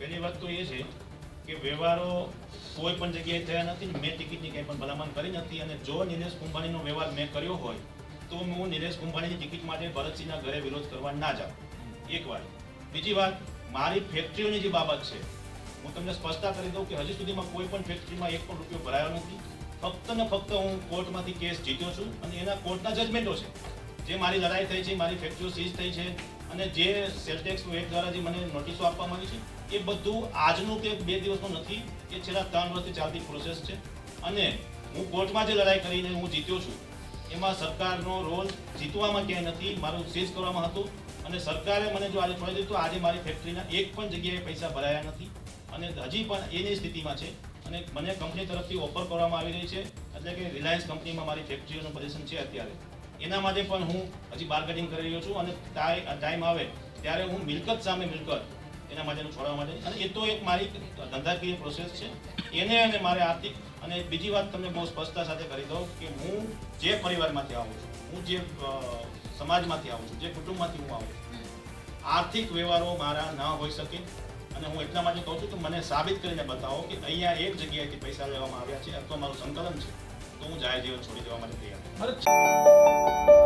પહેલી વાત તો એ છે કે વ્યવહારો કોઈ પણ જગ્યાએ થયા નથી મેં ટિકિટની કંઈ પણ ભલામણ કરી નથી અને જો નિલેશ કુંભાણીનો વ્યવહાર મેં કર્યો હોય, તો હું નિલેશ કુંભાણીની ટિકિટ માટે ભરતસિંહના ઘરે વિરોધ કરવા ના જાઉં. એક વાત. બીજી વાત, મારી ફેક્ટરીઓની જે બાબત છે, હું તમને સ્પષ્ટતા કરી દઉં કે હજી સુધીમાં કોઈ પણ ફેક્ટરીમાં એક પણ રૂપિયો ભરાયો નથી. ફક્ત ને ફક્ત હું કોર્ટમાંથી કેસ જીત્યો છું અને એના કોર્ટના જજમેન્ટો છે. જે મારી લડાઈ થઈ છે, મારી ફેક્ટરીઓ સીઝ થઈ છે અને જે સેલટેક્સ એક્ટ દ્વારા જે મને નોટિસો આપવામાં આવી છે, એ બધું આજનું કે બે દિવસનું નથી, એ છેલ્લા ત્રણ વર્ષથી ચાલતી પ્રોસેસ છે. અને હું કોર્ટમાં જે લડાઈ કરીને હું જીત્યો છું, એમાં સરકારનો રોલ જીતવામાં ક્યાંય નથી, મારું સીઝ કરવામાં હતું અને સરકારે મને જો આજે છોડી દીધું, તો આજે મારી ફેક્ટરીના એક પણ જગ્યાએ પૈસા ભરાયા નથી અને હજી પણ એની સ્થિતિમાં છે અને મને કંપની તરફથી ઓફર કરવામાં આવી રહી છે, એટલે કે રિલાયન્સ કંપનીમાં મારી ફેક્ટરીઓનું પોઝિશન છે અત્યારે. એના માટે પણ હું હજી બાર્ગેનિંગ કરી રહ્યો છું અને ટાઈમ આવે ત્યારે હું મિલકત સામે મિલકત એના માટેનું છોડવા માટે અને એ તો એક મારી ધંધાકીય પ્રોસેસ છે. એને અને મારે આર્થિક અને બીજી વાત તમને બહુ સ્પષ્ટતા સાથે કરી દઉં કે હું જે પરિવારમાંથી આવું છું, હું જે સમાજમાંથી આવું છું, જે કુટુંબમાંથી હું આવું છું, આર્થિક વ્યવહારો મારા ના હોઈ શકે અને હું એટલા માટે કહું છું કે મને સાબિત કરીને બતાવો કે અહીંયા એક જગ્યાએથી પૈસા લેવામાં આવ્યા છે અથવા મારું સંકલન છે. હું જાહેર જીવન છોડી દેવા માટે તૈયાર.